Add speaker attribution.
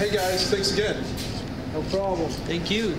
Speaker 1: hey guys, thanks again.
Speaker 2: No problem.
Speaker 3: Thank you.